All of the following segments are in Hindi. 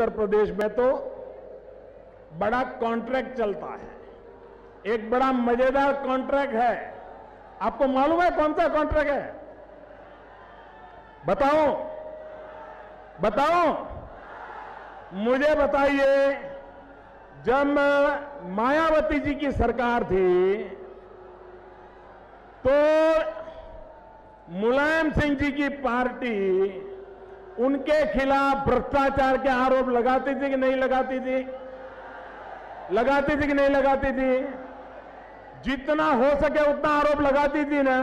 उत्तर प्रदेश में तो बड़ा कॉन्ट्रैक्ट चलता है। एक बड़ा मज़ेदार कॉन्ट्रैक्ट है। आपको मालूम है कौन सा कॉन्ट्रैक्ट है? बताओ। बताओ। मुझे बताइए, जब मायावती जी की सरकार थी तो मुलायम सिंह जी की पार्टी उनके खिलाफ भ्रष्टाचार के आरोप लगाती थी कि नहीं लगाती थी? लगाती थी कि नहीं लगाती थी? जितना हो सके उतना आरोप लगाती थी ना।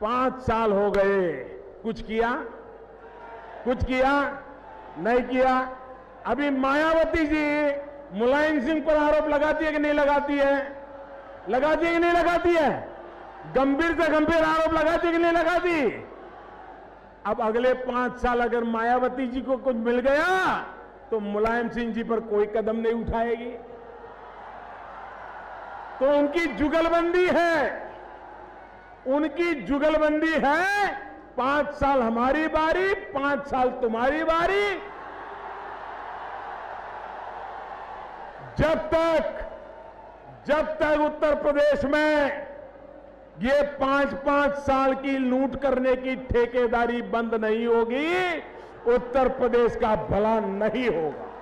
पाँच साल हो गए। कुछ किया? कुछ किया? नहीं किया। अभी मायावती जी मुलायम सिंह पर आरोप लगाती है कि नहीं लगाती है? लगाती है कि नहीं लगाती है? गंभीर से गंभीर आरोप लगाती है कि नहीं लगाती? अब अगले पाँच साल अगर मायावती जी को कुछ मिल गया तो मुलायम सिंह जी पर कोई कदम नहीं उठाएगी। तो उनकी जुगलबंदी है। उनकी जुगलबंदी है। पाँच साल हमारी बारी, पाँच साल तुम्हारी बारी। जब तक जब तक उत्तर प्रदेश में ये पाँच पाँच साल की लूट करने की ठेकेदारी बंद नहीं होगी, उत्तर प्रदेश का भला नहीं होगा।